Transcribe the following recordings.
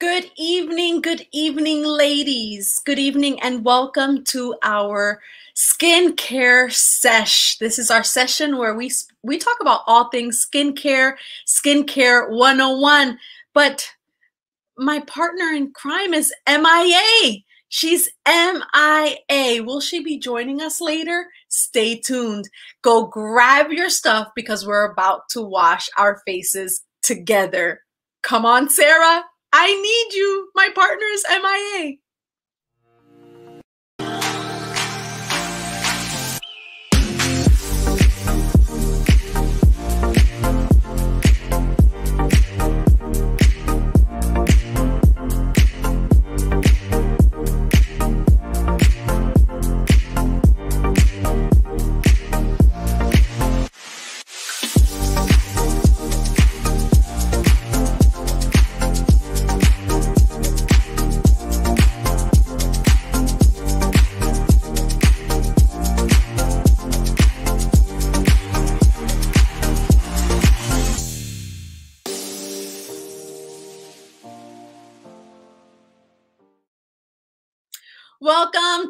Good evening, good evening, ladies. Good evening, and welcome to our skincare sesh. This is our session where we we talk about all things skincare, skincare 101. But my partner in crime is MIA. She's MIA. Will she be joining us later? Stay tuned. Go grab your stuff because we're about to wash our faces together. Come on, Sarah. I need you. My partner is MIA.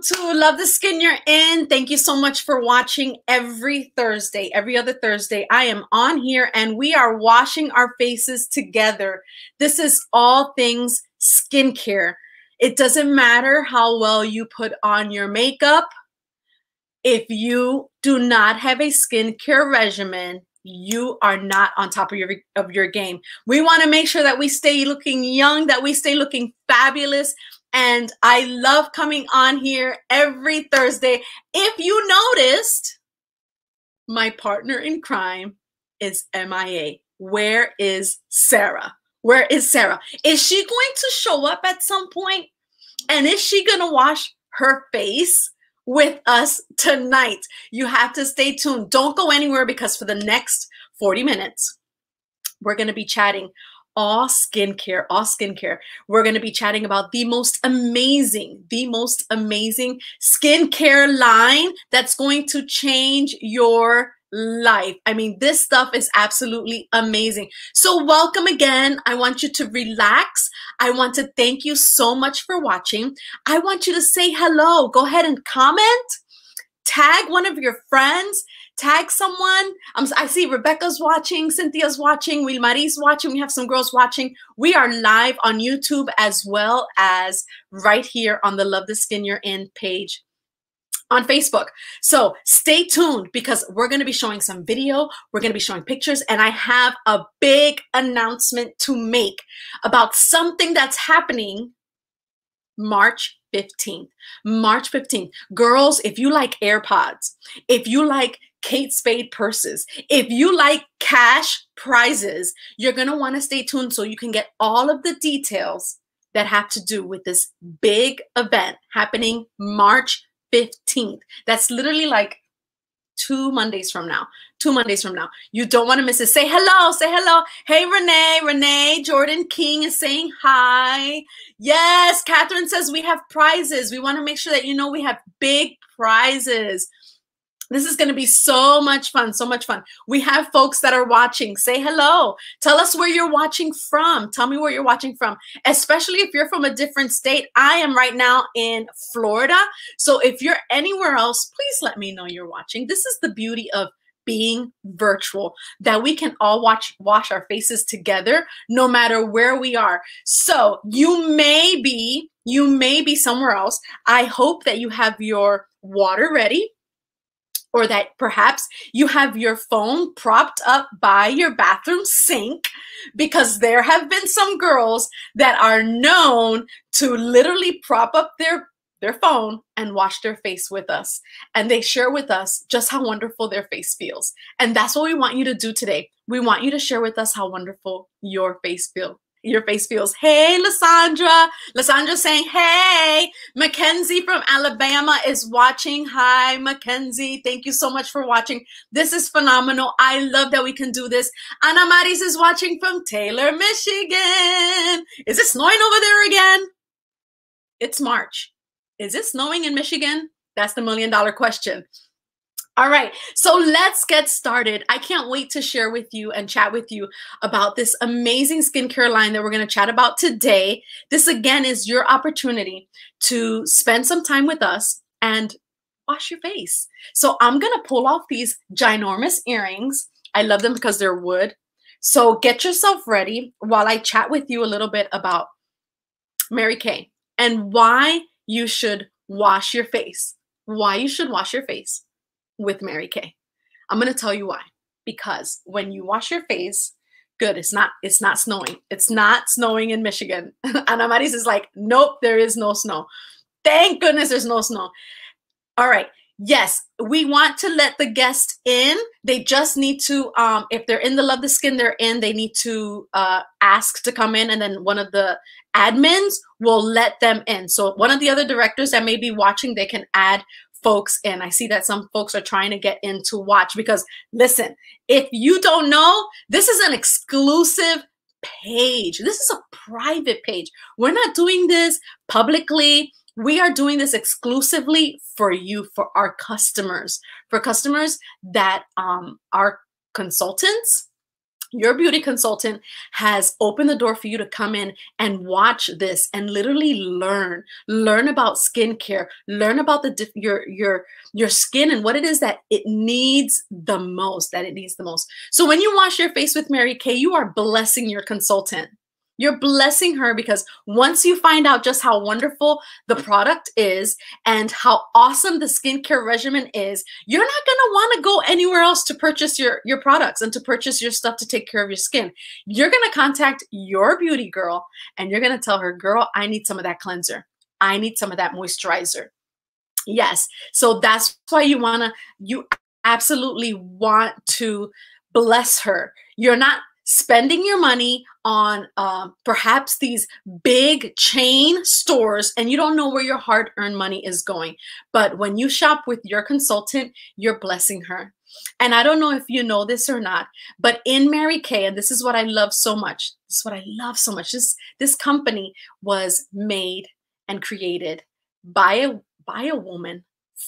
To Love the Skin You're In. Thank you so much for watching every Thursday, every other Thursday. I am on here and we are washing our faces together. This is all things skincare. It doesn't matter how well you put on your makeup. If you do not have a skincare regimen, you are not on top of your of your game. We want to make sure that we stay looking young, that we stay looking fabulous, and I love coming on here every Thursday. If you noticed, my partner in crime is MIA. Where is Sarah? Where is Sarah? Is she going to show up at some point? And is she going to wash her face with us tonight? You have to stay tuned. Don't go anywhere because for the next 40 minutes, we're going to be chatting all skincare, all skincare. We're going to be chatting about the most amazing, the most amazing skincare line that's going to change your life. I mean, this stuff is absolutely amazing. So, welcome again. I want you to relax. I want to thank you so much for watching. I want you to say hello. Go ahead and comment, tag one of your friends tag someone. Um, I see Rebecca's watching, Cynthia's watching, Wilmaris watching. We have some girls watching. We are live on YouTube as well as right here on the Love the Skin You're In page on Facebook. So stay tuned because we're going to be showing some video. We're going to be showing pictures and I have a big announcement to make about something that's happening March 15th. March 15th. Girls, if you like AirPods, if you like Kate Spade purses. If you like cash prizes, you're going to want to stay tuned so you can get all of the details that have to do with this big event happening March 15th. That's literally like two Mondays from now. Two Mondays from now. You don't want to miss it. Say hello. Say hello. Hey, Renee. Renee Jordan King is saying hi. Yes, Catherine says we have prizes. We want to make sure that you know we have big prizes. This is going to be so much fun, so much fun. We have folks that are watching. Say hello. Tell us where you're watching from. Tell me where you're watching from, especially if you're from a different state. I am right now in Florida. So if you're anywhere else, please let me know you're watching. This is the beauty of being virtual that we can all watch wash our faces together no matter where we are so you may be you may be somewhere else i hope that you have your water ready or that perhaps you have your phone propped up by your bathroom sink because there have been some girls that are known to literally prop up their their phone and wash their face with us. And they share with us just how wonderful their face feels. And that's what we want you to do today. We want you to share with us how wonderful your face feels your face feels. Hey, Lysandra. Lysandra saying, hey. Mackenzie from Alabama is watching. Hi, Mackenzie. Thank you so much for watching. This is phenomenal. I love that we can do this. Ana Maris is watching from Taylor, Michigan. Is it snowing over there again? It's March. Is it snowing in Michigan? That's the million dollar question. All right, so let's get started. I can't wait to share with you and chat with you about this amazing skincare line that we're to chat about today. This, again, is your opportunity to spend some time with us and wash your face. So, I'm to pull off these ginormous earrings. I love them because they're wood. So, get yourself ready while I chat with you a little bit about Mary Kay and why you should wash your face. Why you should wash your face with Mary Kay. I'm going to tell you why. Because when you wash your face, good, it's not it's not snowing. It's not snowing in Michigan. Ana Maris is like, "Nope, there is no snow." Thank goodness there's no snow. All right. Yes, we want to let the guest in. They just need to, um, if they're in the Love the Skin, they're in. They need to uh, ask to come in, and then one of the admins will let them in. So one of the other directors that may be watching, they can add folks and I see that some folks are trying to get in to watch because listen, if you don't know, this is an exclusive page. This is a private page. We're not doing this publicly. We are doing this exclusively for you, for our customers, for customers that um, are consultants your beauty consultant has opened the door for you to come in and watch this and literally learn learn about skincare learn about the your your your skin and what it is that it needs the most that it needs the most. So when you wash your face with mary kay you are blessing your consultant you're blessing her because once you find out just how wonderful the product is and how awesome the skincare regimen is, you're not want to go anywhere else to purchase your, your products and to purchase your stuff to take care of your skin. You're to contact your beauty girl and you're to tell her, girl, I need some of that cleanser. I need some of that moisturizer. Yes. So that's why you want to, you absolutely want to bless her. You're not spending your money on uh, perhaps these big chain stores and you don't know where your hard earned money is going. But when you shop with your consultant, you're blessing her. And I don't know if you know this or not, but in Mary Kay, and this is what I love so much. This is what I love so much. This this company was made and created by a by a woman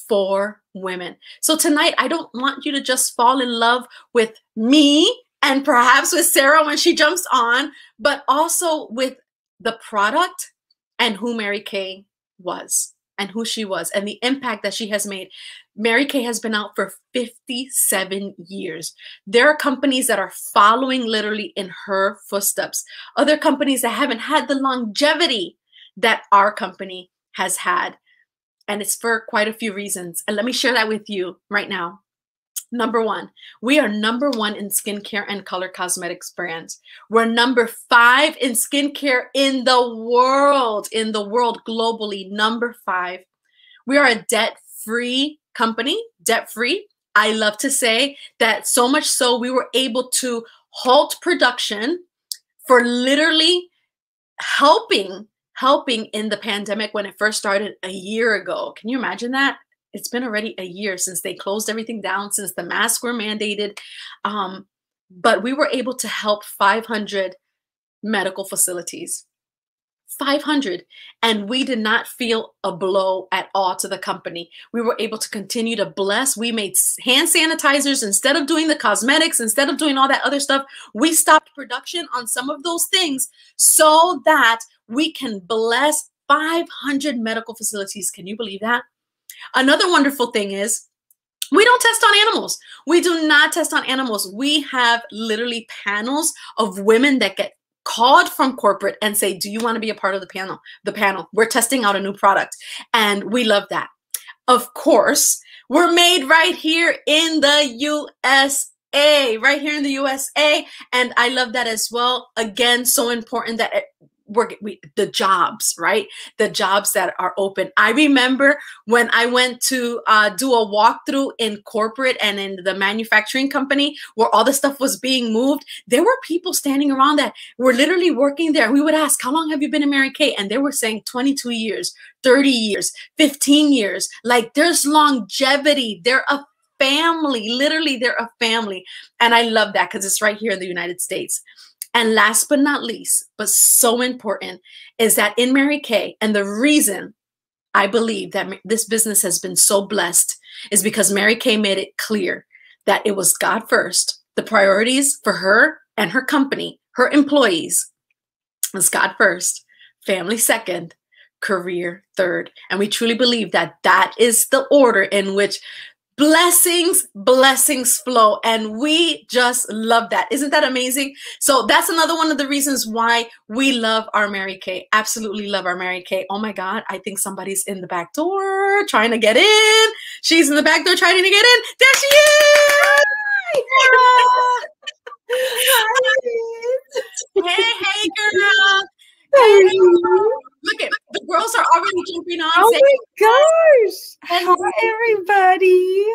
for women. So tonight, I don't want you to just fall in love with me and perhaps with Sarah when she jumps on, but also with the product and who Mary Kay was and who she was and the impact that she has made. Mary Kay has been out for 57 years. There are companies that are following literally in her footsteps. Other companies that haven't had the longevity that our company has had. And it's for quite a few reasons. And let me share that with you right now. Number one, we are number one in skincare and color cosmetics brands. We're number five in skincare in the world, in the world globally, number five. We are a debt free company, debt free. I love to say that so much so we were able to halt production for literally helping helping in the pandemic when it first started a year ago. Can you imagine that? It's been already a year since they closed everything down, since the masks were mandated. Um, but we were able to help 500 medical facilities. 500 and we did not feel a blow at all to the company we were able to continue to bless we made hand sanitizers instead of doing the cosmetics instead of doing all that other stuff we stopped production on some of those things so that we can bless 500 medical facilities can you believe that Another wonderful thing is we don't test on animals. We do not test on animals. We have literally panels of women that get called from corporate and say, "Do you want to be a part of the panel?" The panel. We're testing out a new product, and we love that. Of course, we're made right here in the USA, right here in the USA, and I love that as well. Again, so important that work we, the jobs right? The jobs that are open. I remember when i went to uh, do a walkthrough in corporate and in the manufacturing company where all the stuff was being moved there were people standing around that were literally working there. We would ask how long have you been in mary kay? And they were saying 22 years 30 years 15 years. Like there's longevity. They're a family. Literally they're a family. And i love that because it's right here in the united states and last but not least, but so important, is that in Mary Kay, and the reason I believe that this business has been so blessed is because Mary Kay made it clear that it was God first. The priorities for her and her company, her employees, was God first, family second, career third. And we truly believe that that is the order in which blessings blessings flow and we just love that. Isn't that amazing? So that's another one of the reasons why we love our mary kay. Absolutely love our mary kay. Oh my god i think somebody's in the back door trying to get in. She's in the back door trying to get in. There she is! Hi. hey hey girl Look at the girls are already jumping on. Oh my gosh. Hi, everybody.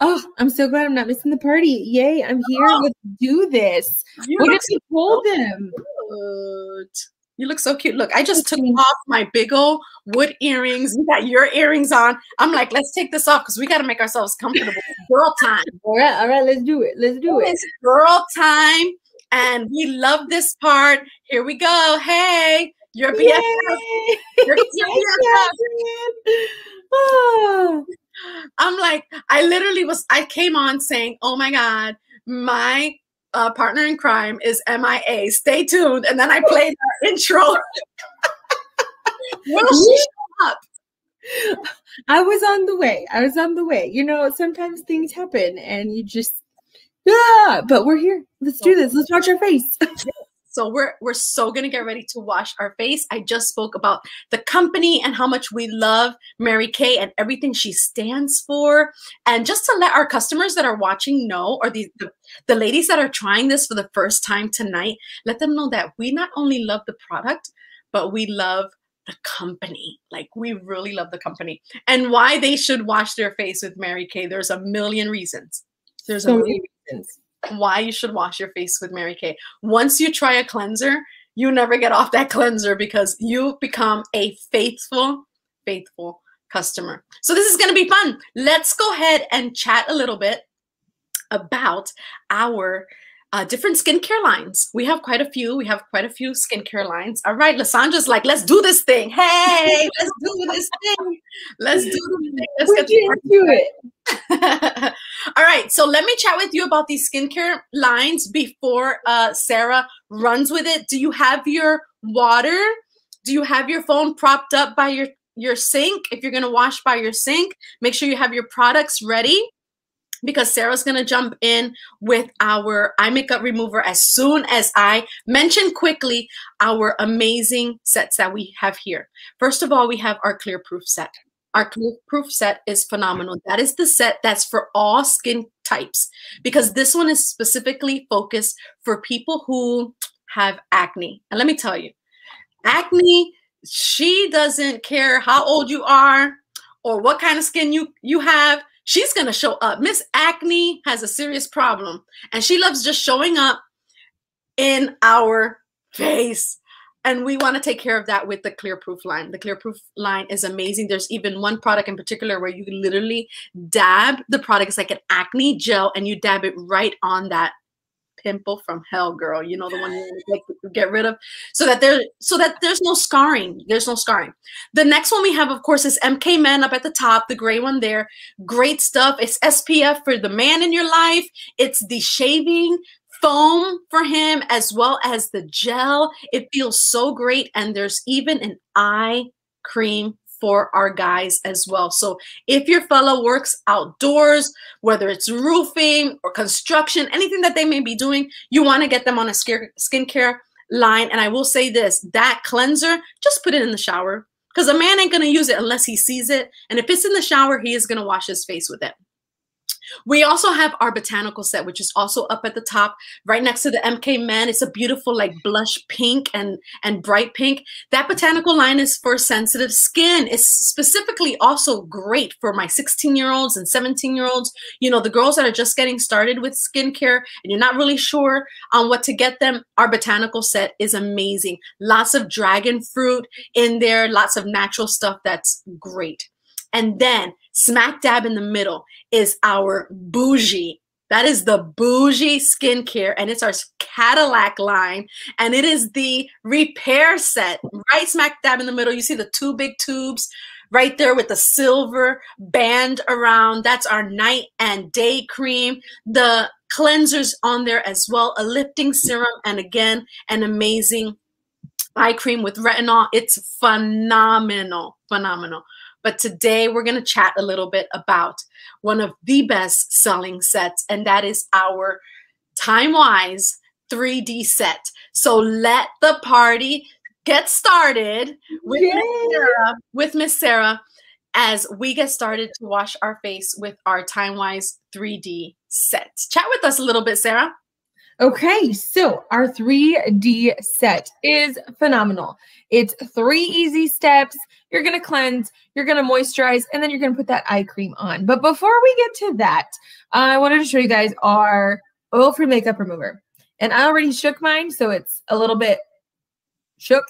Oh, I'm so glad I'm not missing the party. Yay, I'm here. Oh. Let's do this. You what did you told them? Good. You look so cute. Look, I just took off my big old wood earrings. You got your earrings on. I'm like, let's take this off because we got to make ourselves comfortable. girl time. All right, all right, let's do it. Let's do it. It's girl time. And we love this part. Here we go. Hey, your BFF. Your, oh. I'm like, I literally was, I came on saying, oh my God, my uh, partner in crime is MIA. Stay tuned. And then I played our intro. Will she show up? I was on the way. I was on the way. You know, sometimes things happen and you just, yeah, but we're here. Let's do this. Let's watch our face. So we're we're so gonna get ready to wash our face. I just spoke about the company and how much we love Mary Kay and everything she stands for. And just to let our customers that are watching know, or the, the, the ladies that are trying this for the first time tonight, let them know that we not only love the product, but we love the company. Like we really love the company. And why they should wash their face with Mary Kay. There's a million reasons. There's so a million reasons why you should wash your face with Mary Kay. Once you try a cleanser, you never get off that cleanser because you become a faithful, faithful customer. So this is going to be fun. Let's go ahead and chat a little bit about our uh, different skincare lines. We have quite a few. We have quite a few skincare lines. All right, Lasandra's like, let's do this thing. Hey, let's do this thing. Let's do this thing. Let's we get into it. All right, so let me chat with you about these skincare lines before uh, Sarah runs with it. Do you have your water? Do you have your phone propped up by your your sink? If you're gonna wash by your sink, make sure you have your products ready because Sarah's going to jump in with our eye makeup remover as soon as I mention quickly our amazing sets that we have here. First of all, we have our clear proof set. Our proof set is phenomenal. That is the set that's for all skin types because this one is specifically focused for people who have acne. And let me tell you, acne, she doesn't care how old you are or what kind of skin you, you have she's going to show up. Miss Acne has a serious problem and she loves just showing up in our face. And we want to take care of that with the Clear Proof line. The Clear Proof line is amazing. There's even one product in particular where you literally dab the product. It's like an acne gel and you dab it right on that pimple from hell, girl. You know the one you get rid of, so that there, so that there's no scarring. There's no scarring. The next one we have, of course, is MK Men up at the top, the gray one there. Great stuff. It's SPF for the man in your life. It's the shaving foam for him as well as the gel. It feels so great, and there's even an eye cream for our guys as well. So if your fellow works outdoors, whether it's roofing or construction, anything that they may be doing, you want to get them on a skincare line. And I will say this, that cleanser, just put it in the shower because a man ain't going to use it unless he sees it. And if it's in the shower, he is going to wash his face with it. We also have our botanical set, which is also up at the top, right next to the MK Men. It's a beautiful like blush pink and, and bright pink. That botanical line is for sensitive skin. It's specifically also great for my 16 year olds and 17 year olds. You know, the girls that are just getting started with skincare and you're not really sure on what to get them. Our botanical set is amazing. Lots of dragon fruit in there, lots of natural stuff that's great. And then smack dab in the middle is our bougie. That is the bougie skincare, and it's our Cadillac line, and it is the repair set right smack dab in the middle. You see the two big tubes right there with the silver band around. That's our night and day cream. The cleansers on there as well, a lifting serum, and again, an amazing eye cream with retinol. It's phenomenal, phenomenal. But today we're going to chat a little bit about one of the best selling sets, and that is our TimeWise 3D set. So let the party get started with Miss Sarah, with Miss Sarah as we get started to wash our face with our TimeWise 3D set. Chat with us a little bit, Sarah. Okay, so our 3D set is phenomenal. It's three easy steps. You're going to cleanse, you're going to moisturize, and then you're going to put that eye cream on. But before we get to that, I wanted to show you guys our oil-free makeup remover. And I already shook mine, so it's a little bit shook.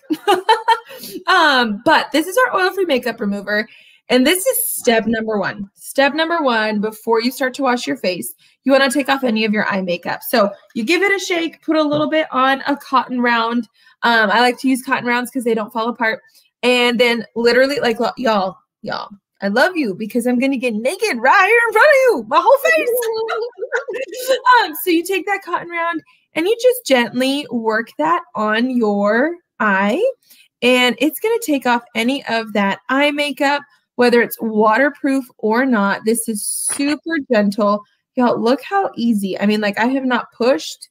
um, but this is our oil-free makeup remover. And this is step number one. Step number one, before you start to wash your face, you want to take off any of your eye makeup. So you give it a shake, put a little bit on a cotton round. Um, I like to use cotton rounds because they don't fall apart. And then literally, like, y'all, y'all, I love you because I'm going to get naked right here in front of you, my whole face. um, so you take that cotton round and you just gently work that on your eye. And it's going to take off any of that eye makeup whether it's waterproof or not. This is super gentle. Y'all, look how easy. I mean, like I have not pushed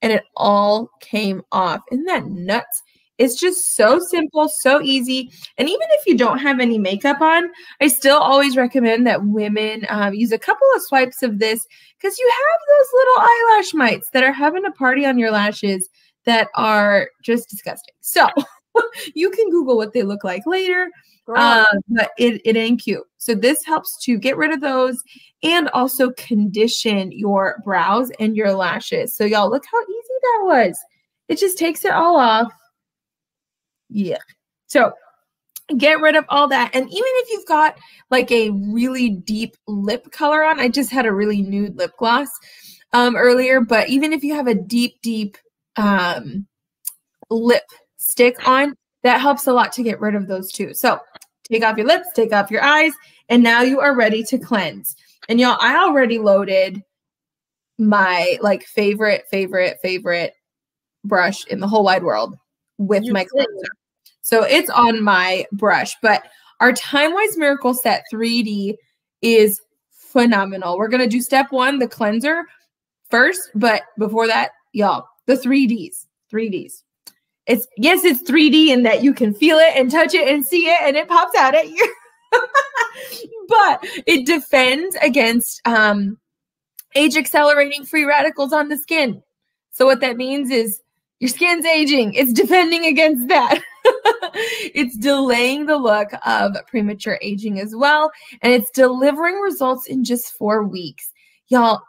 and it all came off. Isn't that nuts? It's just so simple, so easy. And even if you don't have any makeup on, I still always recommend that women um, use a couple of swipes of this because you have those little eyelash mites that are having a party on your lashes that are just disgusting. So you can Google what they look like later. Uh, but it, it ain't cute. So this helps to get rid of those and also condition your brows and your lashes. So y'all look how easy that was. It just takes it all off. Yeah. So get rid of all that. And even if you've got like a really deep lip color on, I just had a really nude lip gloss um, earlier, but even if you have a deep, deep um, lip stick on, that helps a lot to get rid of those too. So take off your lips, take off your eyes, and now you are ready to cleanse. And y'all, I already loaded my like favorite, favorite, favorite brush in the whole wide world with you my cleanser. So it's on my brush, but our TimeWise Miracle Set 3D is phenomenal. We're going to do step one, the cleanser first, but before that, y'all, the 3Ds, 3Ds it's yes, it's 3D in that you can feel it and touch it and see it and it pops out at you. but it defends against um, age accelerating free radicals on the skin. So what that means is your skin's aging. It's defending against that. it's delaying the look of premature aging as well. And it's delivering results in just four weeks. Y'all,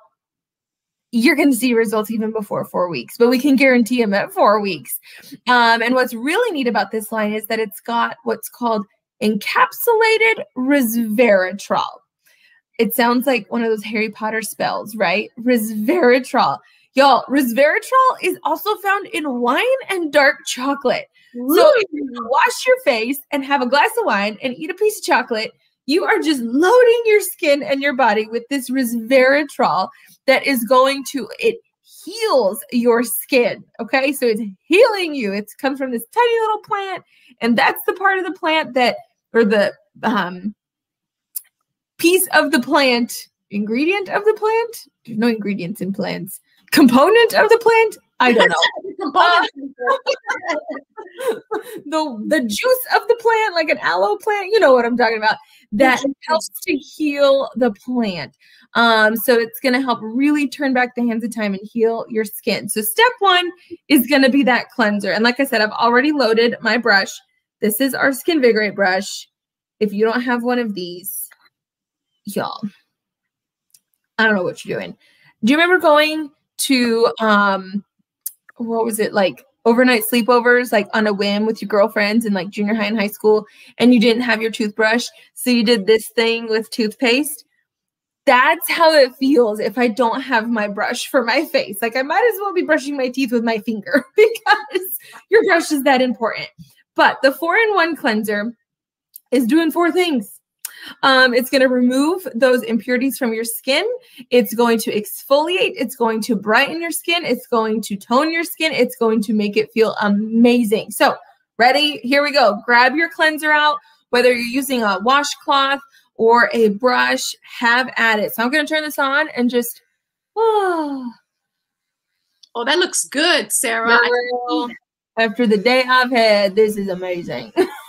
you're going to see results even before four weeks, but we can guarantee them at four weeks. Um, and what's really neat about this line is that it's got what's called encapsulated resveratrol. It sounds like one of those Harry Potter spells, right? Resveratrol. Y'all, resveratrol is also found in wine and dark chocolate. Ooh. So if you wash your face and have a glass of wine and eat a piece of chocolate, you are just loading your skin and your body with this resveratrol that is going to it heals your skin. Okay, so it's healing you. It comes from this tiny little plant, and that's the part of the plant that, or the um, piece of the plant, ingredient of the plant. There's no ingredients in plants. Component of the plant. I don't know. uh, the the juice of the plant, like an aloe plant. You know what I'm talking about. That helps to heal the plant. Um, so it's going to help really turn back the hands of time and heal your skin. So step one is going to be that cleanser. And like I said, I've already loaded my brush. This is our Skinvigorate brush. If you don't have one of these, y'all, I don't know what you're doing. Do you remember going to, um, what was it, like overnight sleepovers, like on a whim with your girlfriends in like junior high and high school, and you didn't have your toothbrush? So you did this thing with toothpaste? that's how it feels if I don't have my brush for my face. Like I might as well be brushing my teeth with my finger because your brush is that important. But the four in one cleanser is doing four things. Um, it's going to remove those impurities from your skin. It's going to exfoliate. It's going to brighten your skin. It's going to tone your skin. It's going to make it feel amazing. So, ready? Here we go. Grab your cleanser out, whether you're using a washcloth or a brush, have at it. So, I'm going to turn this on and just, oh. Oh, that looks good, Sarah. After the day I've had, this is amazing.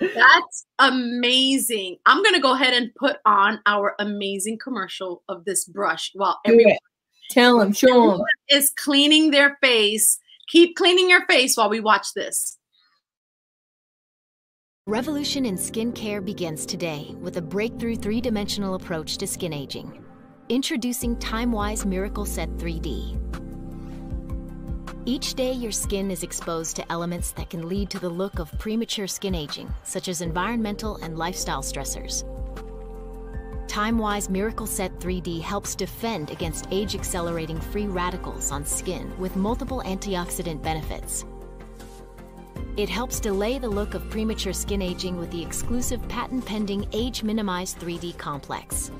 That's amazing. I'm gonna go ahead and put on our amazing commercial of this brush while everyone tell them, show them is cleaning their face. Keep cleaning your face while we watch this. Revolution in skincare begins today with a breakthrough three-dimensional approach to skin aging. Introducing TimeWise Miracle Set 3D each day, your skin is exposed to elements that can lead to the look of premature skin aging, such as environmental and lifestyle stressors. TimeWise Miracle Set 3D helps defend against age-accelerating free radicals on skin with multiple antioxidant benefits. It helps delay the look of premature skin aging with the exclusive patent-pending Age Minimize 3D Complex.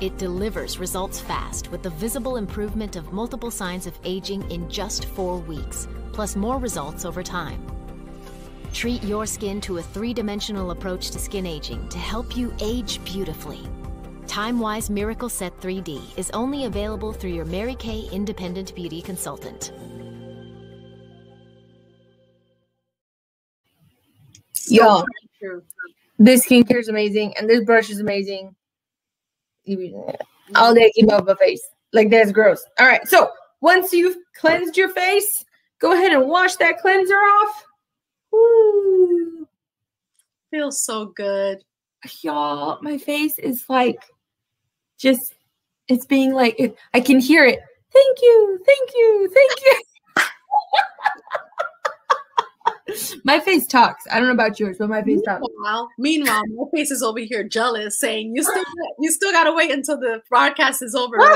It delivers results fast with the visible improvement of multiple signs of aging in just four weeks, plus more results over time. Treat your skin to a three-dimensional approach to skin aging to help you age beautifully. TimeWise Miracle Set 3D is only available through your Mary Kay Independent Beauty Consultant. Y'all, this skincare is amazing, and this brush is amazing all day keep up my face. Like that's gross. All right. So once you've cleansed your face, go ahead and wash that cleanser off. Woo. Feels so good. Y'all, my face is like just it's being like I can hear it. Thank you, thank you, thank you. my face talks. I don't know about yours, but my face talks. Meanwhile, meanwhile, my face is over here jealous, saying you still you still gotta wait until the broadcast is over.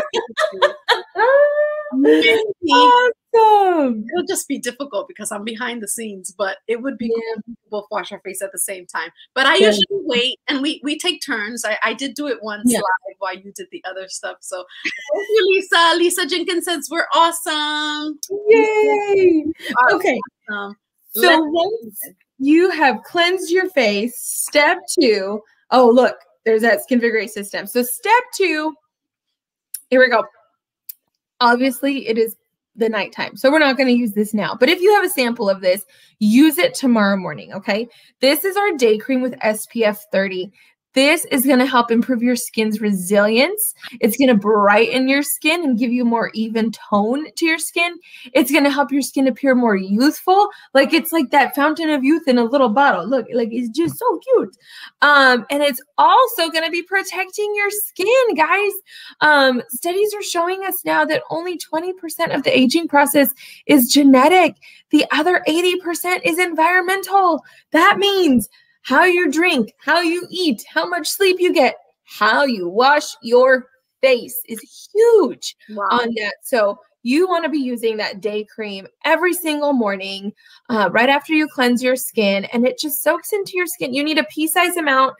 awesome. It'll just be difficult because I'm behind the scenes, but it would be yeah. cool both wash our face at the same time. But I yeah. usually wait and we we take turns. I, I did do it once yeah. live while you did the other stuff. So thank you, Lisa. Lisa Jenkins says we're awesome. Yay. Okay. Awesome. So once you have cleansed your face, step two, oh, look, there's that Skinvigorate system. So step two, here we go. Obviously, it is the nighttime. So we're not going to use this now. But if you have a sample of this, use it tomorrow morning, okay? This is our day cream with SPF 30. This is going to help improve your skin's resilience. It's going to brighten your skin and give you more even tone to your skin. It's going to help your skin appear more youthful. Like it's like that fountain of youth in a little bottle. Look, like it's just so cute. Um, and it's also going to be protecting your skin, guys. Um, studies are showing us now that only 20% of the aging process is genetic. The other 80% is environmental. That means how you drink, how you eat, how much sleep you get, how you wash your face is huge wow. on that. So you want to be using that day cream every single morning, uh, right after you cleanse your skin, and it just soaks into your skin. You need a pea-size amount.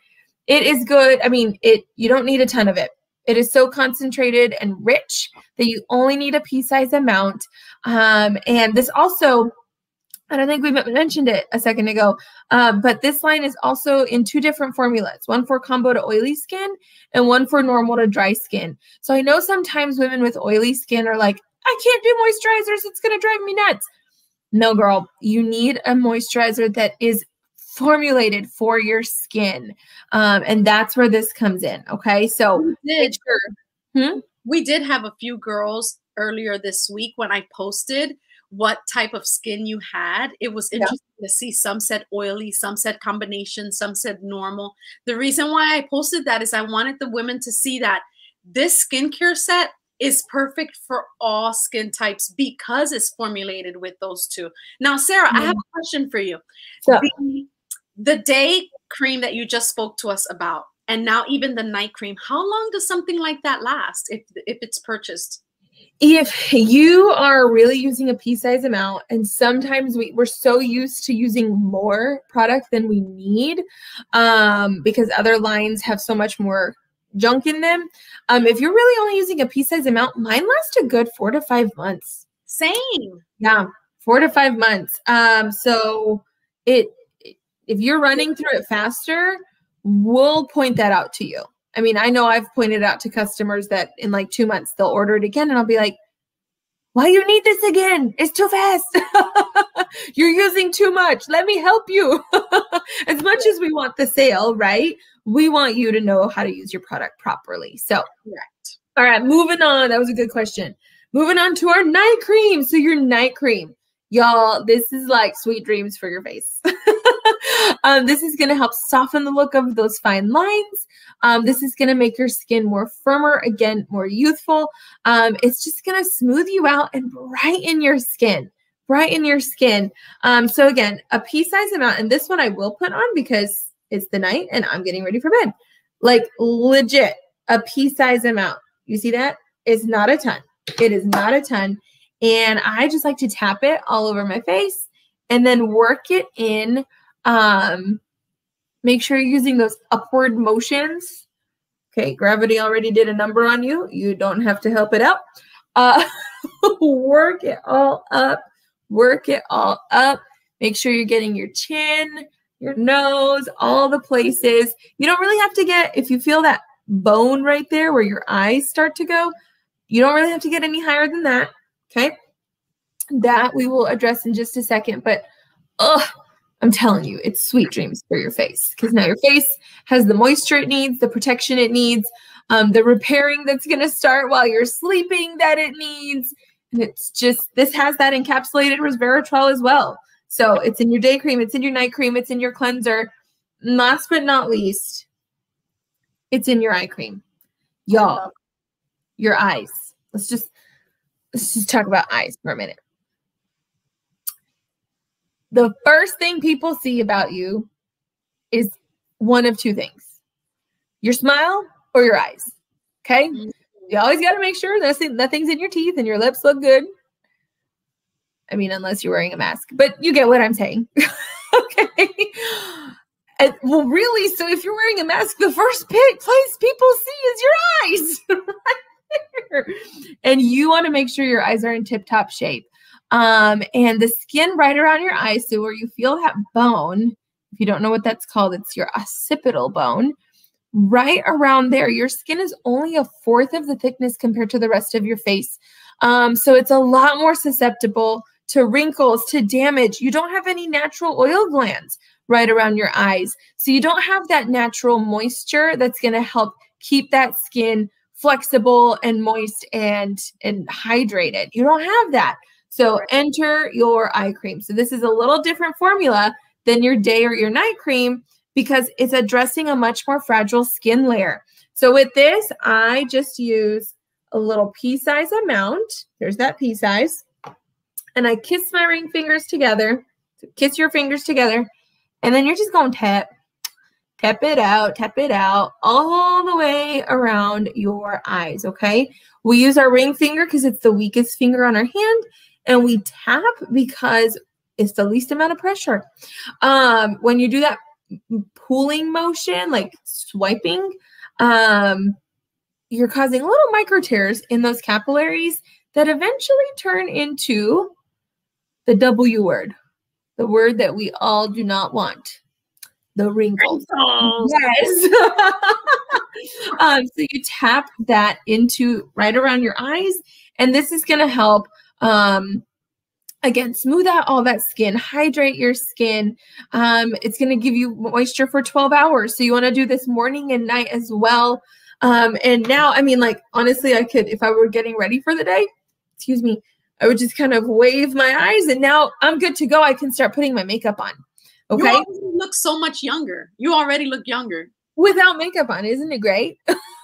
It is good. I mean, it. You don't need a ton of it. It is so concentrated and rich that you only need a pea-size amount. Um, and this also and I think we mentioned it a second ago, um, but this line is also in two different formulas one for combo to oily skin and one for normal to dry skin. So I know sometimes women with oily skin are like, I can't do moisturizers, it's going to drive me nuts. No, girl, you need a moisturizer that is formulated for your skin. Um, and that's where this comes in. Okay. So we did, hmm? we did have a few girls earlier this week when I posted what type of skin you had. It was interesting yeah. to see some said oily, some said combination, some said normal. The reason why I posted that is I wanted the women to see that this skincare set is perfect for all skin types because it's formulated with those two. Now, Sarah, mm-hmm. I have a question for you. So, the, the day cream that you just spoke to us about, and now even the night cream, how long does something like that last if if it's purchased? If you are really using a pea size amount, and sometimes we, we're so used to using more product than we need um, because other lines have so much more junk in them. Um, if you're really only using a pea size amount, mine last a good four to five months. Same. Yeah, four to five months. Um, so it if you're running through it faster, we'll point that out to you. I mean, I know I've pointed out to customers that in like two months they'll order it again, and I'll be like, why you need this again? It's too fast. You're using too much. Let me help you. as much as we want the sale, right? We want you to know how to use your product properly. So, Correct. all right, moving on. That was a good question. Moving on to our night cream. So, your night cream, y'all, this is like sweet dreams for your face. um, this is going to help soften the look of those fine lines. Um, this is going to make your skin more firmer, again, more youthful. Um, it's just going to smooth you out and brighten your skin. Brighten your skin. Um, so again, a pea size amount, and this one I will put on because it's the night and I'm getting ready for bed. Like legit, a pea size amount. You see that? It's not a ton. It is not a ton. And I just like to tap it all over my face and then work it in um, make sure you're using those upward motions. Okay, gravity already did a number on you. You don't have to help it out. Uh, work it all up. Work it all up. Make sure you're getting your chin, your nose, all the places. You don't really have to get, if you feel that bone right there where your eyes start to go, you don't really have to get any higher than that. Okay. That we will address in just a second. But, oh, I'm telling you, it's sweet dreams for your face because now your face has the moisture it needs, the protection it needs, um, the repairing that's going to start while you're sleeping that it needs. And it's just, this has that encapsulated resveratrol as well. So it's in your day cream, it's in your night cream, it's in your cleanser. Last but not least, it's in your eye cream. Y'all, your eyes. Let's just, let's just talk about eyes for a minute the first thing people see about you is one of two things your smile or your eyes. Okay. Mm-hmm. You always got to make sure that nothing's in your teeth and your lips look good. I mean, unless you're wearing a mask, but you get what I'm saying. okay. And, well, really, so if you're wearing a mask, the first place people see is your eyes. right and you want to make sure your eyes are in tip top shape. Um, and the skin right around your eyes, so where you feel that bone, if you don't know what that's called, it's your occipital bone. Right around there, your skin is only a fourth of the thickness compared to the rest of your face. Um, so it's a lot more susceptible to wrinkles, to damage. You don't have any natural oil glands right around your eyes. So you don't have that natural moisture that's going to help keep that skin flexible and moist and and hydrated. You don't have that. So enter your eye cream. So this is a little different formula than your day or your night cream because it's addressing a much more fragile skin layer. So with this, I just use a little pea size amount. There's that pea size. And I kiss my ring fingers together. So kiss your fingers together. And then you're just going to tap, tap it out, tap it out all the way around your eyes, okay? We use our ring finger because it's the weakest finger on our hand and we tap because it's the least amount of pressure. Um, when you do that pulling motion, like swiping, um, you're causing little micro tears in those capillaries that eventually turn into the W word, the word that we all do not want. The wrinkles. wrinkles. Yes. um, so you tap that into right around your eyes, and this is going to help um, again, smooth out all that skin, hydrate your skin. Um, it's going to give you moisture for 12 hours. So you want to do this morning and night as well. Um, and now, I mean, like, honestly, I could, if I were getting ready for the day, excuse me, I would just kind of wave my eyes and now I'm good to go. I can start putting my makeup on. Okay. You look so much younger. You already look younger. Without makeup on. Isn't it great?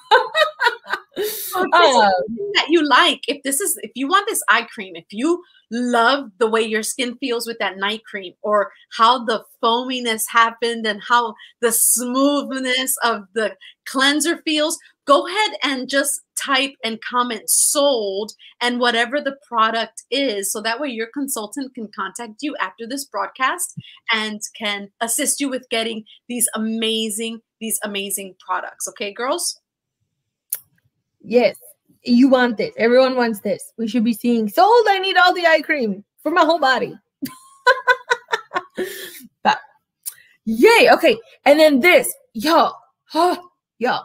um, that you like, if this is if you want this eye cream, if you love the way your skin feels with that night cream or how the foaminess happened and how the smoothness of the cleanser feels, go ahead and just type and comment sold and whatever the product is. So that way your consultant can contact you after this broadcast and can assist you with getting these amazing, these amazing products. Okay, girls? Yes. You want this. Everyone wants this. We should be seeing sold. I need all the eye cream for my whole body. but yay. Okay. And then this, y'all, y'all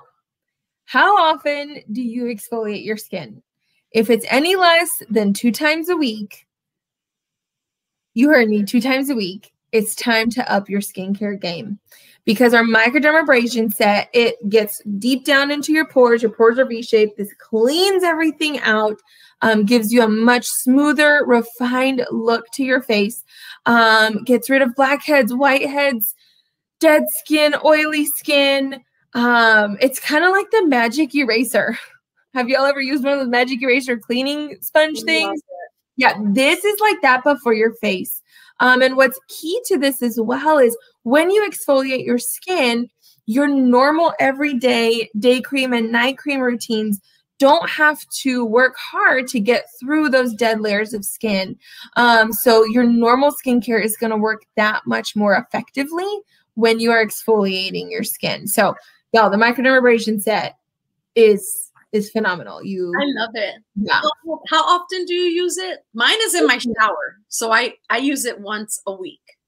how often do you exfoliate your skin? If it's any less than two times a week, you heard me two times a week, it's time to up your skincare game because our microdermabrasion set it gets deep down into your pores your pores are v-shaped this cleans everything out um, gives you a much smoother refined look to your face um, gets rid of blackheads whiteheads dead skin oily skin um, it's kind of like the magic eraser. Have y'all ever used one of those magic eraser cleaning sponge things? Yeah, this is like that, but for your face. Um, and what's key to this as well is when you exfoliate your skin, your normal everyday day cream and night cream routines don't have to work hard to get through those dead layers of skin. Um, so your normal skincare is going to work that much more effectively when you are exfoliating your skin. So y'all, the microdermabrasion set is is phenomenal. You I love it. Yeah. How often do you use it? Mine is in my shower. So I I use it once a week.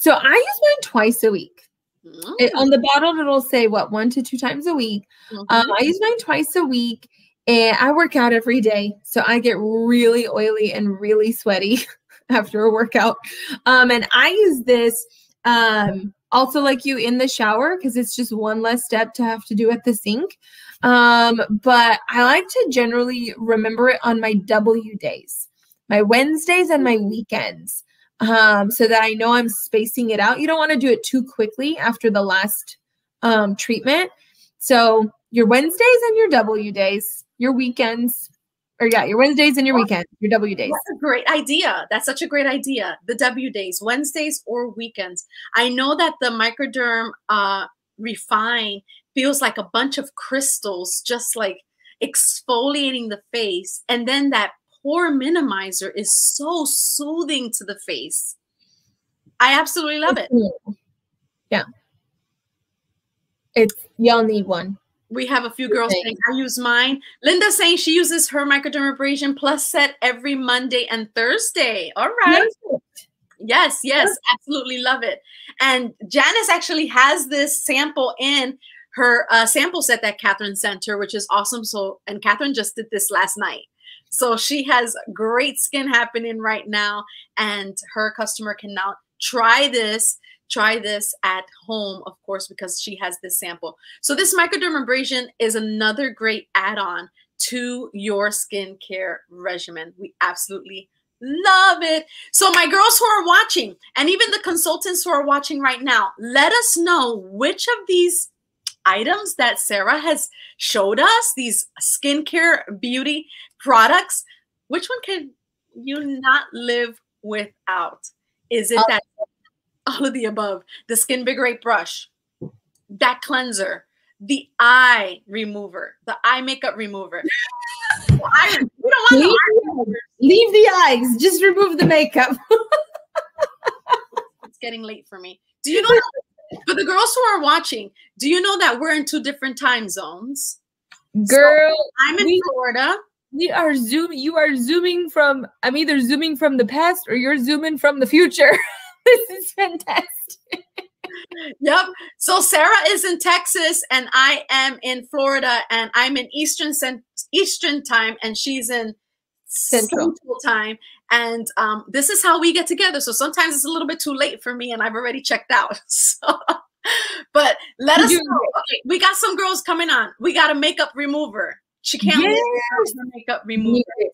So I use mine twice a week. Mm-hmm. It, on the bottle, it'll say what one to two times a week. Mm-hmm. Um, I use mine twice a week, and I work out every day, so I get really oily and really sweaty after a workout. Um, and I use this um, also like you in the shower because it's just one less step to have to do at the sink. Um, but I like to generally remember it on my W days, my Wednesdays and my weekends, um, so that I know I'm spacing it out. You don't want to do it too quickly after the last um, treatment. So your Wednesdays and your W days, your weekends, or yeah, your Wednesdays and your weekend, your W days. That's a great idea. That's such a great idea. The W days, Wednesdays or weekends. I know that the microderm uh, refine feels like a bunch of crystals, just like exfoliating the face, and then that pore minimizer is so soothing to the face. I absolutely love it. Yeah. It's y'all need one we have a few girls saying I use mine. Linda saying she uses her microdermabrasion plus set every Monday and Thursday. All right. Yes, yes, absolutely love it. And Janice actually has this sample in her uh, sample set that Catherine sent her, which is awesome. So, and Catherine just did this last night. So she has great skin happening right now, and her customer can now try this try this at home, of course, because she has this sample. So this microdermabrasion is another great add-on to your skincare regimen. We absolutely love it. So my girls who are watching, and even the consultants who are watching right now, let us know which of these items that Sarah has showed us, these skincare beauty products, which one can you not live without? Is it uh, that all of the above the Skin Skinvigorate brush, that cleanser, the eye remover, the eye makeup remover. we don't want leave, leave the eyes, just remove the makeup. it's getting late for me. Do you know for the girls who are watching, do you know that we're in two different time zones? Girl, so I'm in we, Florida. We are zoom. You are zooming from. I'm either zooming from the past or you're zooming from the future. this is fantastic. yep. So Sarah is in Texas and I am in Florida and I'm in Eastern Eastern time and she's in Central, Central time. And um, this is how we get together. So sometimes it's a little bit too late for me and I've already checked out. So, but let us know. Okay, we got some girls coming on. We got a makeup remover. She can't yes. makeup remover. Yes.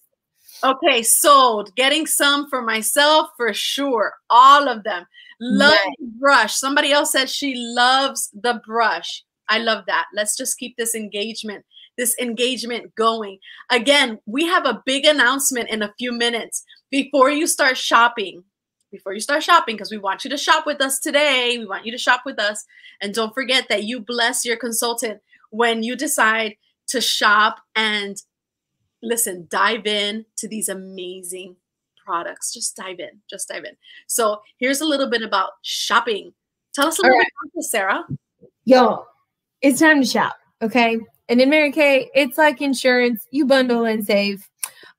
Okay, sold. Getting some for myself for sure. All of them. Love the brush. Somebody else said she loves the brush. I love that. Let's just keep this engagement this engagement going. Again, we have a big announcement in a few minutes before you start shopping. Before you start shopping, because we want you to shop with us today. We want you to shop with us. And don't forget that you bless your consultant when you decide to shop and listen, dive in to these amazing products. Just dive in. Just dive in. So here's a little bit about shopping. Tell us a little right. bit about this, Sarah. Yo, it's time to shop. Okay. And in Mary Kay, it's like insurance. You bundle and save.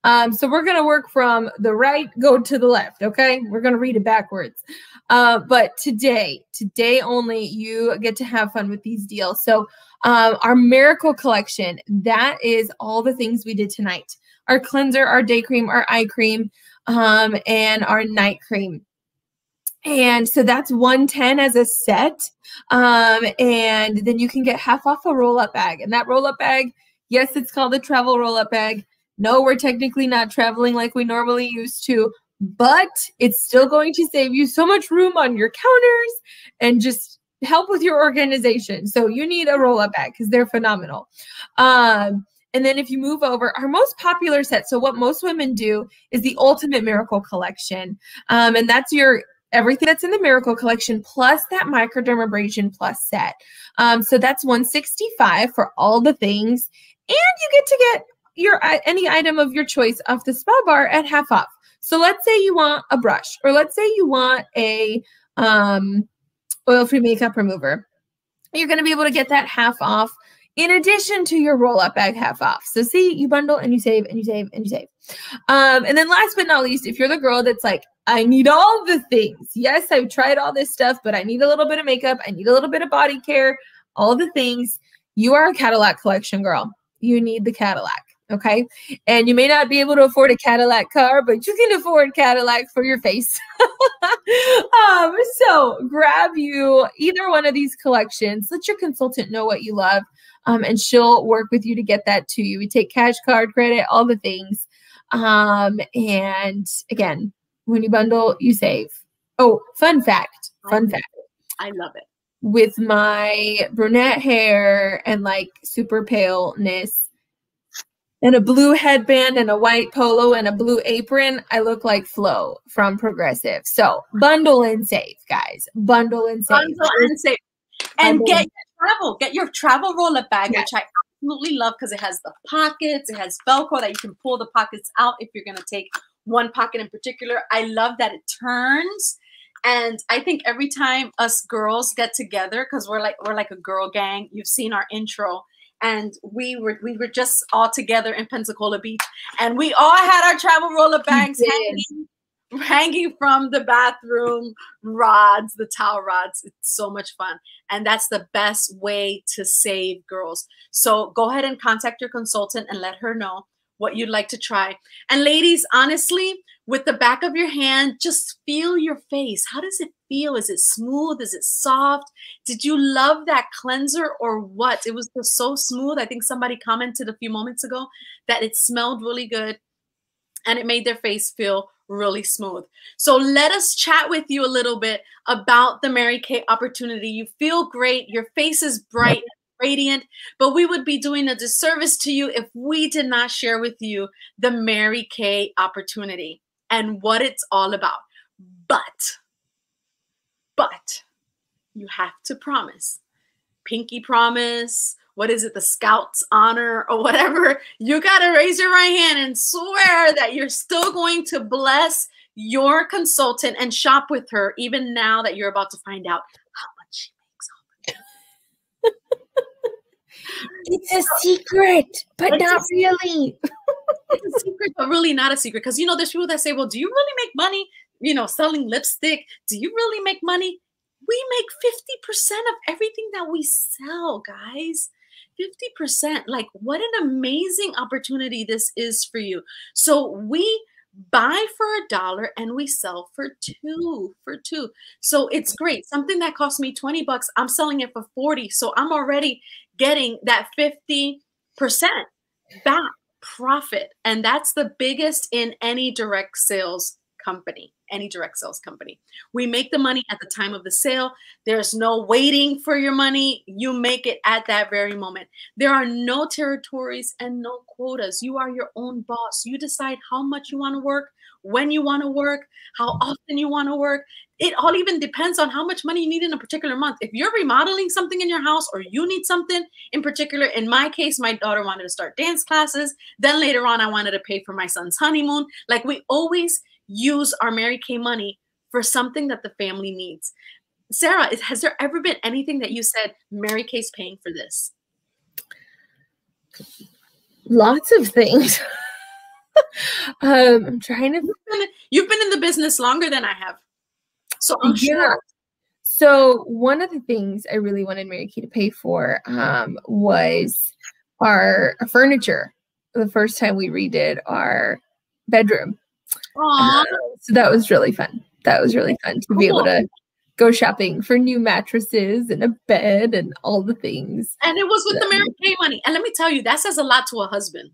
Um, so we're going to work from the right, go to the left. Okay. We're going to read it backwards. Uh, but today, today only, you get to have fun with these deals. So um, our miracle collection, that is all the things we did tonight. Our cleanser, our day cream, our eye cream, um, and our night cream. And so that's 110 as a set. Um, and then you can get half off a roll up bag. And that roll up bag, yes, it's called a travel roll up bag. No, we're technically not traveling like we normally used to, but it's still going to save you so much room on your counters and just help with your organization. So you need a roll up bag because they're phenomenal. Um, and then if you move over, our most popular set, so what most women do is the Ultimate Miracle Collection. Um, and that's your everything that's in the Miracle Collection plus that microdermabrasion plus set. Um, so that's 165 for all the things. And you get to get your uh, any item of your choice off the spa bar at half off. So let's say you want a brush, or let's say you want a um, oil-free makeup remover. You're going to be able to get that half off in addition to your roll-up bag half off. So see, you bundle and you save and you save and you save. Um, and then last but not least, if you're the girl that's like, I need all the things. Yes, I've tried all this stuff, but I need a little bit of makeup. I need a little bit of body care, all the things. You are a Cadillac collection girl. You need the Cadillac. Okay. And you may not be able to afford a Cadillac car, but you can afford Cadillac for your face. um, so grab you either one of these collections. Let your consultant know what you love. Um, and she'll work with you to get that to you. We take cash, card, credit, all the things. Um, and again, when you bundle, you save. Oh, fun fact. Fun fact. I love it. With my brunette hair and like super paleness, and a blue headband and a white polo and a blue apron, I look like Flo from Progressive. So bundle and save, guys. Bundle and save. Bundle and save. And get your travel. Get your travel roller bag, yeah. which I absolutely love because it has the pockets, it has Velcro that you can pull the pockets out if you're gonna take one pocket in particular. I love that it turns. And I think every time us girls get together, because we're like we're like a girl gang, you've seen our intro and we were we were just all together in Pensacola Beach, and we all had our travel roller bags hanging, hanging from the bathroom rods, the towel rods. It's so much fun, and that's the best way to save girls. So go ahead and contact your consultant and let her know what you'd like to try. And ladies, honestly, with the back of your hand, just feel your face. How does it feel? Is it smooth? Is it soft? Did you love that cleanser or what? It was just so smooth. I think somebody commented a few moments ago that it smelled really good and it made their face feel really smooth. So let us chat with you a little bit about the Mary Kay opportunity. You feel great. Your face is bright radiant, but we would be doing a disservice to you if we did not share with you the Mary Kay opportunity and what it's all about. But, but you have to promise, pinky promise, what is it, the scout's honor or whatever, you got to raise your right hand and swear that you're still going to bless your consultant and shop with her, even now that you're about to find out how much she makes it's a secret, but it's not really. it's a secret, but really not a secret. Because you know, there's people that say, "Well, do you really make money? You know, selling lipstick? Do you really make money?" We make 50% of everything that we sell, guys. 50%. Like, what an amazing opportunity this is for you. So, we buy for a dollar and we sell for two for two so it's great something that cost me 20 bucks i'm selling it for 40 so i'm already getting that 50% back profit. And that's the biggest in any direct sales company, any direct sales company. We make the money at the time of the sale. There's no waiting for your money. You make it at that very moment. There are no territories and no quotas. You are your own boss. You decide how much you want to work, when you want to work, how often you want to work. It all even depends on how much money you need in a particular month. If you're remodeling something in your house or you need something in particular, in my case, my daughter wanted to start dance classes. Then later on, I wanted to pay for my son's honeymoon. Like we always use our Mary Kay money for something that the family needs. Sarah, has there ever been anything that you said, Mary Kay's paying for this? Lots of things. um, I'm trying to. You've been, you've been in the business longer than I have, so I'm yeah. sure. So one of the things I really wanted Mary Kay to pay for um, was our furniture. The first time we redid our bedroom. Uh, so that was really fun. That was really fun to be able to go shopping for new mattresses and a bed and all the things. And it was with so. the Mary Kay money. And let me tell you, that says a lot to a husband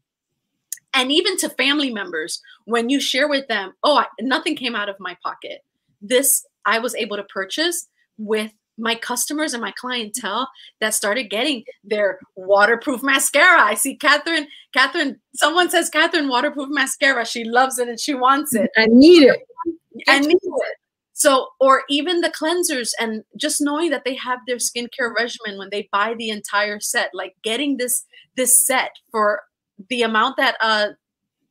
and even to family members when you share with them oh I, nothing came out of my pocket this i was able to purchase with my customers and my clientele that started getting their waterproof mascara. I see catherine catherine someone says catherine waterproof mascara. She loves it and she wants it. I need it. I need it. So or even the cleansers and just knowing that they have their skincare regimen when they buy the entire set like getting this this set for the amount that uh,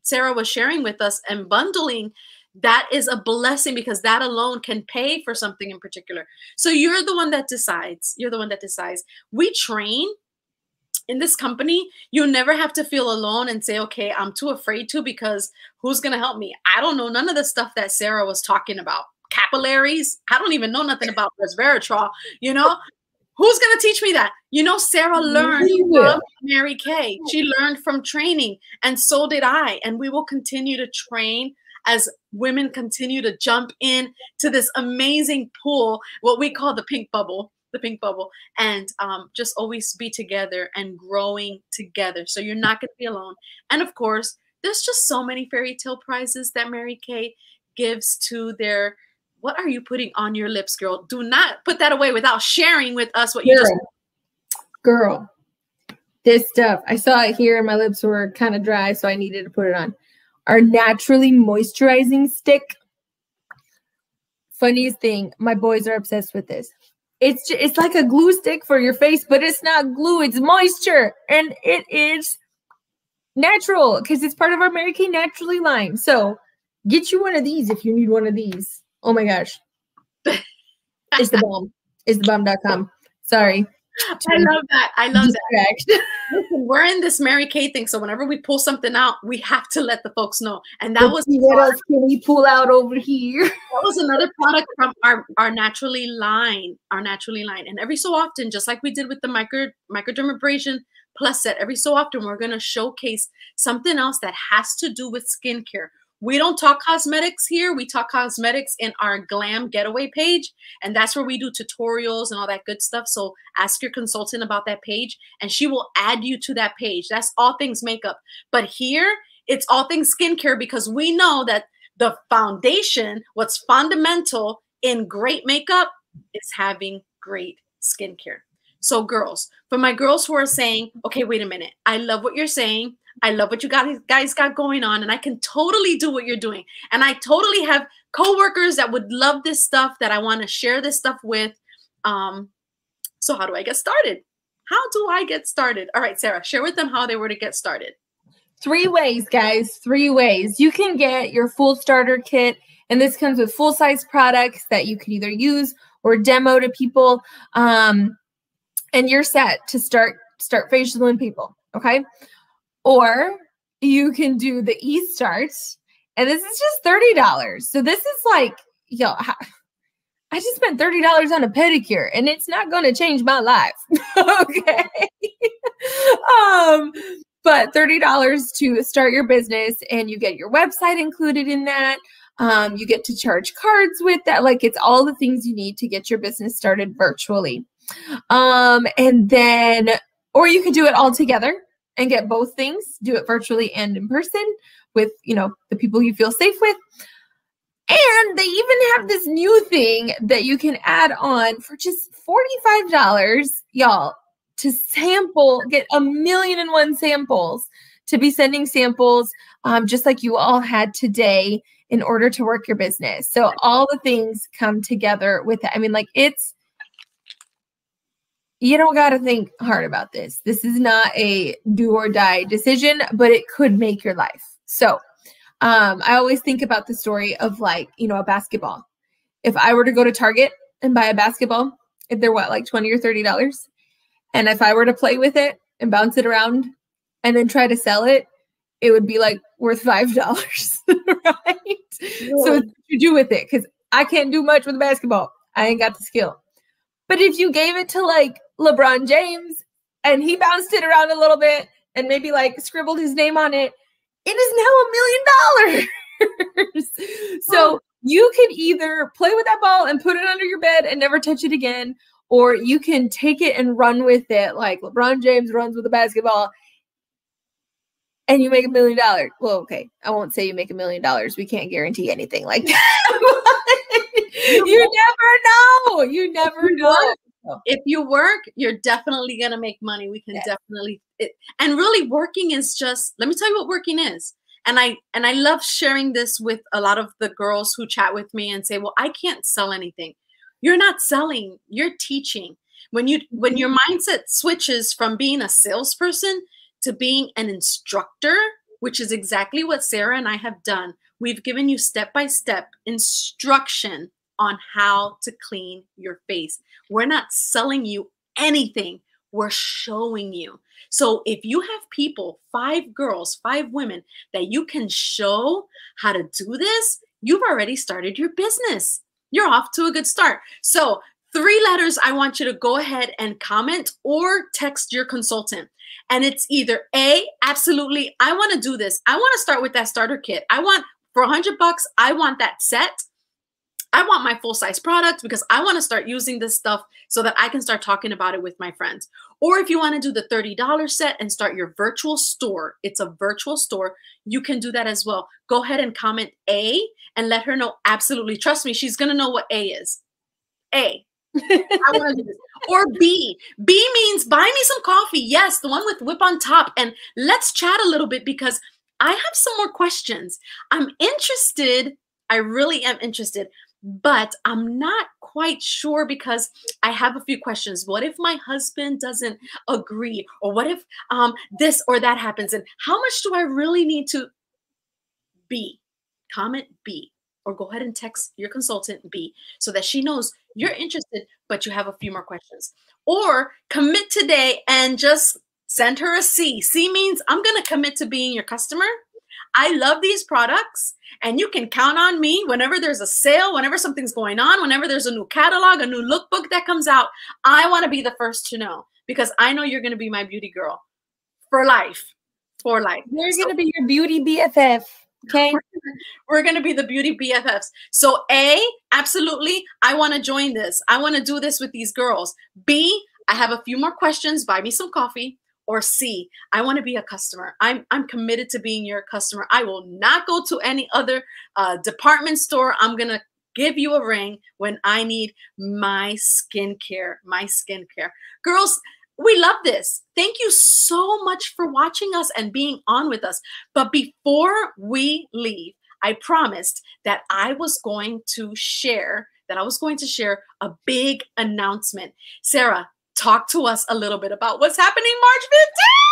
Sarah was sharing with us and bundling, that is a blessing because that alone can pay for something in particular. So you're the one that decides. You're the one that decides. We train in this company. You never have to feel alone and say, okay, I'm too afraid to because who's going to help me? I don't know none of the stuff that Sarah was talking about. Capillaries. I don't even know nothing about resveratrol, you know? Who's going to teach me that? You know, Sarah learned from Mary Kay. She learned from training, and so did I. And we will continue to train as women continue to jump in to this amazing pool, what we call the pink bubble, the pink bubble, and um, just always be together and growing together. So you're not going to be alone. And of course, there's just so many fairy tale prizes that Mary Kay gives to their what are you putting on your lips, girl? Do not put that away without sharing with us what you just. Girl, this stuff, I saw it here and my lips were kind of dry, so I needed to put it on. Our naturally moisturizing stick. Funniest thing, my boys are obsessed with this. It's just, it's like a glue stick for your face, but it's not glue, it's moisture. And it is natural because it's part of our Mary Kay Naturally line. So get you one of these if you need one of these. Oh my gosh. it's the bomb. It's the bomb.com. Sorry. I love that. I love that. Listen, we're in this Mary Kay thing, so whenever we pull something out, we have to let the folks know. And that Let's was what else can we pull out over here? That was another product from our, our naturally line, our naturally line. And every so often, just like we did with the micro microdermabrasion plus set, every so often we're gonna showcase something else that has to do with skincare we don't talk cosmetics here. We talk cosmetics in our glam getaway page. And that's where we do tutorials and all that good stuff. So ask your consultant about that page and she will add you to that page. That's all things makeup. But here, it's all things skincare because we know that the foundation, what's fundamental in great makeup is having great skincare. So, girls, for my girls who are saying, okay, wait a minute, I love what you're saying. I love what you guys got going on, and I can totally do what you're doing. And I totally have coworkers that would love this stuff that I want to share this stuff with. Um, so how do I get started? How do I get started? All right, Sarah, share with them how they were to get started. Three ways, guys. Three ways. You can get your full starter kit, and this comes with full size products that you can either use or demo to people. Um, and you're set to start start facialing people. Okay. Or you can do the e start, and this is just $30. So this is like, yo, I just spent $30 on a pedicure and it's not going to change my life. okay. um, but $30 to start your business and you get your website included in that. Um, you get to charge cards with that. Like it's all the things you need to get your business started virtually. Um, and then, or you could do it all together and get both things do it virtually and in person with you know the people you feel safe with And they even have this new thing that you can add on for just $45, y'all, to sample, get a million and one samples to be sending samples um, just like you all had today in order to work your business. So all the things come together with it. I mean, like it's, you don't got to think hard about this. This is not a do or die decision, but it could make your life. So um, I always think about the story of like, you know, a basketball. If I were to go to Target and buy a basketball, if they're what, like 20 or $30, and if I were to play with it and bounce it around and then try to sell it, it would be like worth five dollars, right? Yeah. So what you do with it because I can't do much with a basketball. I ain't got the skill. But if you gave it to like LeBron James and he bounced it around a little bit and maybe like scribbled his name on it, it is now a million dollars. so you can either play with that ball and put it under your bed and never touch it again, or you can take it and run with it like LeBron James runs with a basketball and you make a million dollars. Well, okay, I won't say you make a million dollars. We can't guarantee anything like that. you never know. You never know. If you work, you're definitely gonna make money. We can yes. definitely it, and really working is just let me tell you what working is. And I and I love sharing this with a lot of the girls who chat with me and say, "Well, I can't sell anything." You're not selling, you're teaching. When you when your mm-hmm. mindset switches from being a salesperson to being an instructor, which is exactly what Sarah and I have done. We've given you step by step instruction on how to clean your face. We're not selling you anything, we're showing you. So if you have people, five girls, five women that you can show how to do this, you've already started your business. You're off to a good start. So, three letters I want you to go ahead and comment or text your consultant. And it's either A, absolutely, I want to do this. I want to start with that starter kit. I want for 100 bucks, I want that set. I want my full size product because I want to start using this stuff so that I can start talking about it with my friends. Or if you want to do the $30 set and start your virtual store, it's a virtual store, you can do that as well. Go ahead and comment A and let her know absolutely. Trust me, she's going to know what A is. A. I want to do this. Or B. B means buy me some coffee. Yes, the one with whip on top. And let's chat a little bit because I have some more questions. I'm interested. I really am interested, but I'm not quite sure because I have a few questions. What if my husband doesn't agree? Or what if um, this or that happens? And how much do I really need to be? Comment B or go ahead and text your consultant B so that she knows you're interested, but you have a few more questions. Or commit today and just send her a C. C means I'm going to commit to being your customer. I love these products and you can count on me whenever there's a sale, whenever something's going on, whenever there's a new catalog, a new lookbook that comes out. I want to be the first to know because I know you're going to be my beauty girl for life. For life. You're so, going to be your beauty BFF. Okay. We're going to be the beauty BFFs. So, A, absolutely, I want to join this. I want to do this with these girls. B, I have a few more questions. Buy me some coffee. Or C, I want to be a customer. I'm, I'm committed to being your customer. I will not go to any other uh, department store. I'm going to give you a ring when I need my skincare, my skincare. Girls, we love this. Thank you so much for watching us and being on with us. But before we leave, I promised that I was going to share that I was going to share a big announcement. Sarah, talk to us a little bit about what's happening March 15th.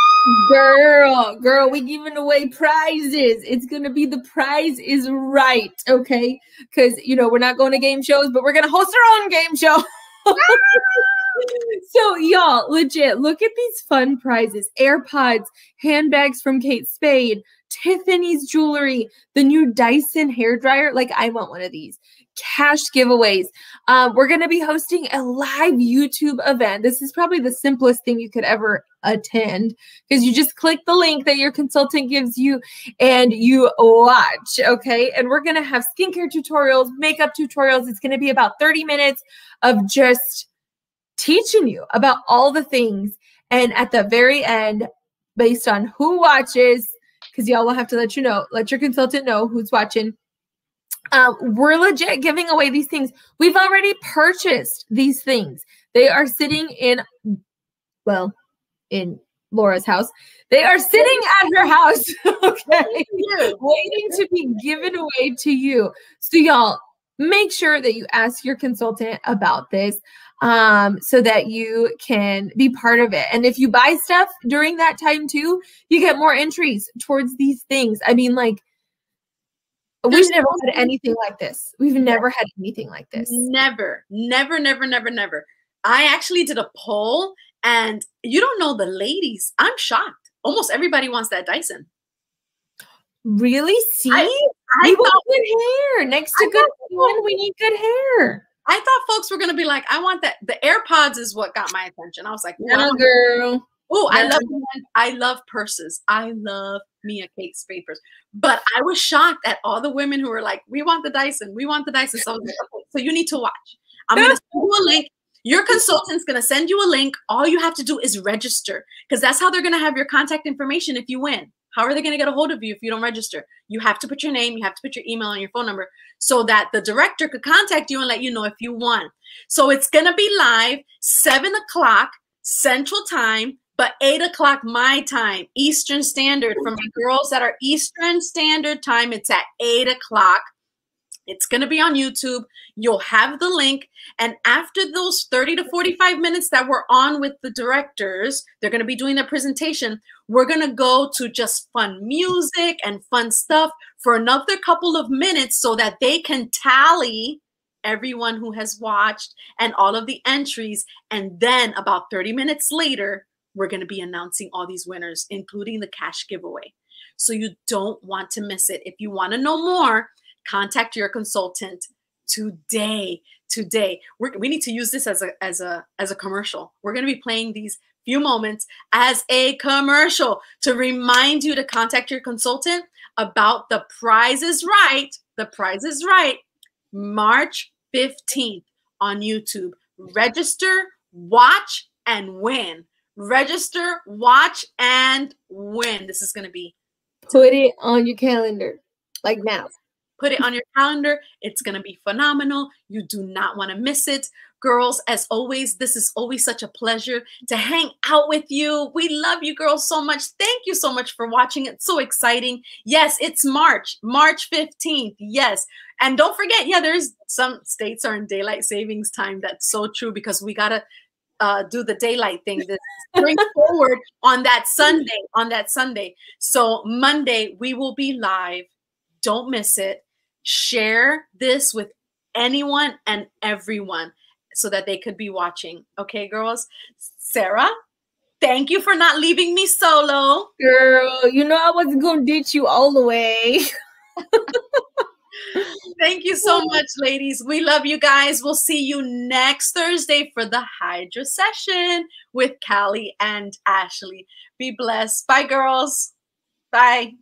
Girl, girl, we giving away prizes. It's gonna be the prize is right, okay? Because you know we're not going to game shows, but we're gonna host our own game show. so y'all legit look at these fun prizes. Airpods handbags from kate spade tiffany's jewelry the new dyson hair dryer. Like i want one of these. Cash giveaways. Uh, we're going to be hosting a live youtube event. This is probably the simplest thing you could ever attend because you just click the link that your consultant gives you and you watch okay? And we're going to have skincare tutorials makeup tutorials. It's going to be about 30 minutes of just teaching you about all the things. And at the very end, based on who watches, because y'all will have to let you know, let your consultant know who's watching. Um, we're legit giving away these things. We've already purchased these things. They are sitting in, well, in Laura's house. They are sitting at her house, okay, waiting to be given away to you. So, y'all, make sure that you ask your consultant about this um, so that you can be part of it. And if you buy stuff during that time too, you get more entries towards these things. I mean, like, We've never had anything like this. We've never had anything like this. Never, never, never, never, never. I actually did a poll and you don't know the ladies. I'm shocked. Almost everybody wants that Dyson. Really? See? I, I we want good hair. Next to I good skin, we need good hair. I thought folks were gonna be like, I want that. The AirPods is what got my attention. I was like, no, girl. Oh, I love I love purses. I love Mia Kate Spade purse. But I was shocked at all the women who were like, "We want the Dyson. We want the Dyson." So, like, okay, so you need to watch. I'm gonna send you a link. Your consultant's gonna send you a link. All you have to do is register because that's how they're gonna have your contact information if you win. How are they going to get a hold of you if you don't register? You have to put your name, you have to put your email and your phone number so that the director could contact you and let you know if you won. So it's going to be live seven o'clock Central Time, but eight o'clock my time, Eastern Standard. For my girls that are Eastern Standard Time, it's at eight o'clock. It's going to be on YouTube. You'll have the link. And after those 30 to 45 minutes that we're on with the directors, they're going to be doing their presentation. We're going to go to just fun music and fun stuff for another couple of minutes so that they can tally everyone who has watched and all of the entries. And then about 30 minutes later, we're going to be announcing all these winners, including the cash giveaway. So you don't want to miss it. If you want to know more, contact your consultant today. Today, We're, we need to use this as a as a as a commercial. We're going to be playing these few moments as a commercial to remind you to contact your consultant about the prize is right. The prize is right. March 15th on YouTube. Register, watch, and win register, watch, and win. This is going to be. Put it on your calendar, like now. Put it on your calendar. It's going to be phenomenal. You do not want to miss it. Girls, as always, this is always such a pleasure to hang out with you. We love you girls so much. Thank you so much for watching. It's so exciting. Yes, it's March, March 15th. Yes. And don't forget, yeah, there's some states are in daylight savings time. That's so true because we got to uh, do the daylight thing this bring forward on that Sunday, on that Sunday. So Monday we will be live. Don't miss it. Share this with anyone and everyone so that they could be watching. Okay, girls. Sarah, thank you for not leaving me solo. Girl, you know I wasn't gonna ditch you all the way. Thank you so much, ladies. We love you guys. We'll see you next Thursday for the Hydra session with Callie and Ashley. Be blessed. Bye, girls. Bye.